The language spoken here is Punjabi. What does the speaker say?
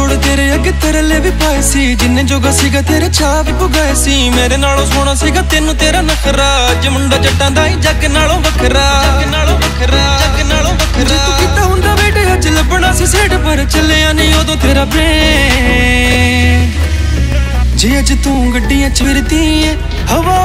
ਜੋੜ ਤੇਰੇ ਅੱਗੇ ਤੇਰੇ ਲਈ ਵੀ ਪਾਏ ਸੀ। ਜਿੰਨੇ ਜੋਗਾ ਸੀਗਾ ਤੇਰੇ ਚਾਹ ਵੀ ਪੁਗਾਏ ਸੀ। ਮੇਰੇ ਨਾਲੋਂ ਸੋਹਣਾ ਸੀਗਾ ਤੈਨੂੰ ਤੇਰਾ ਨਖਰਾ। ਅੱਜ ਮੁੰਡਾ ਜੱਟਾਂ ਦਾ ਹੀ ਜੱਗ ਨਾਲੋਂ ਵੱਖਰਾ। ਜੱਗ ਨਾਲੋਂ ਵੱਖਰਾ। ਜੱਗ ਨਾਲੋਂ ਵੱਖਰਾ। ਤੂੰ ਕੀਤਾ ਹੁੰਦਾ ਬੇਟੇ ਅੱਜ ਲੱਭਣਾ ਸੀ ਸੇਡ ਪਰ ਚੱਲਿਆ ਨਹੀਂ ਉਦੋਂ ਤੇਰਾ ਪ੍ਰੇਮ। ਜੇ ਅੱਜ ਤੂੰ ਗੱਡੀਆਂ ਚ ਫਿਰਦੀ ਏ, ਹਵਾ